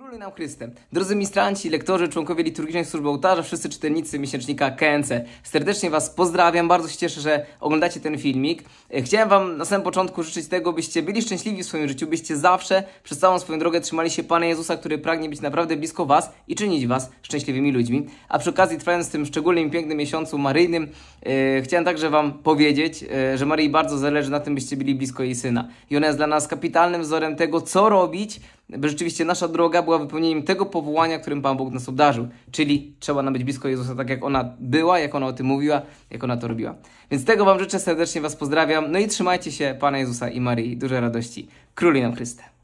Króluj nam Chrystem. Drodzy ministranci, lektorzy, członkowie liturgicznej służby ołtarza, wszyscy czytelnicy miesięcznika KNC. Serdecznie Was pozdrawiam, bardzo się cieszę, że oglądacie ten filmik. E, Chciałem Wam na samym początku życzyć tego, byście byli szczęśliwi w swoim życiu, byście zawsze przez całą swoją drogę trzymali się Pana Jezusa, który pragnie być naprawdę blisko Was i czynić Was szczęśliwymi ludźmi. A przy okazji, trwając w tym szczególnym pięknym miesiącu maryjnym, e, chciałem także Wam powiedzieć, e, że Maryi bardzo zależy na tym, byście byli blisko jej Syna. I ona jest dla nas kapitalnym wzorem tego, co robić, by rzeczywiście nasza droga była wypełnieniem tego powołania, którym Pan Bóg nas obdarzył. Czyli trzeba nam być blisko Jezusa, tak jak ona była, jak ona o tym mówiła, jak ona to robiła. Więc tego Wam życzę, serdecznie Was pozdrawiam. No i trzymajcie się Pana Jezusa i Maryi. Dużej radości. Króli nam Chryste.